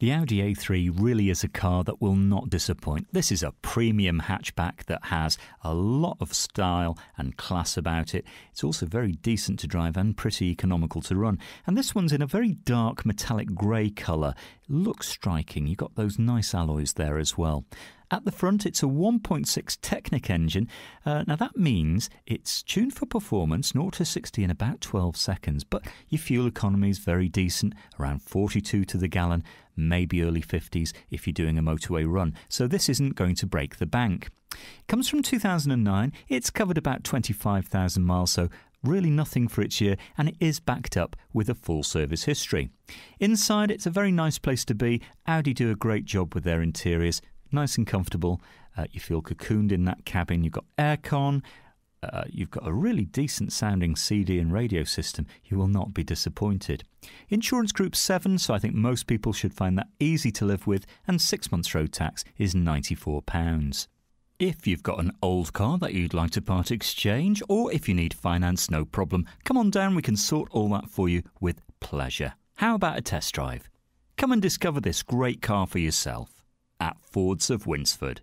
The Audi A3 really is a car that will not disappoint. This is a premium hatchback that has a lot of style and class about it. It's also very decent to drive and pretty economical to run. And this one's in a very dark metallic grey colour. It looks striking. You've got those nice alloys there as well. At the front, it's a 1.6 Technik engine. Uh, now, that means it's tuned for performance 0 to 60 in about 12 seconds, but your fuel economy is very decent, around 42 to the gallon, maybe early 50s if you're doing a motorway run. So, this isn't going to break the bank. It comes from 2009. It's covered about 25,000 miles, so really nothing for its year, and it is backed up with a full service history. Inside, it's a very nice place to be. Audi do a great job with their interiors nice and comfortable. Uh, you feel cocooned in that cabin. You've got aircon. Uh, you've got a really decent sounding CD and radio system. You will not be disappointed. Insurance Group 7, so I think most people should find that easy to live with, and six months road tax is £94. If you've got an old car that you'd like to part exchange, or if you need finance, no problem, come on down, we can sort all that for you with pleasure. How about a test drive? Come and discover this great car for yourself at Fords of Winsford.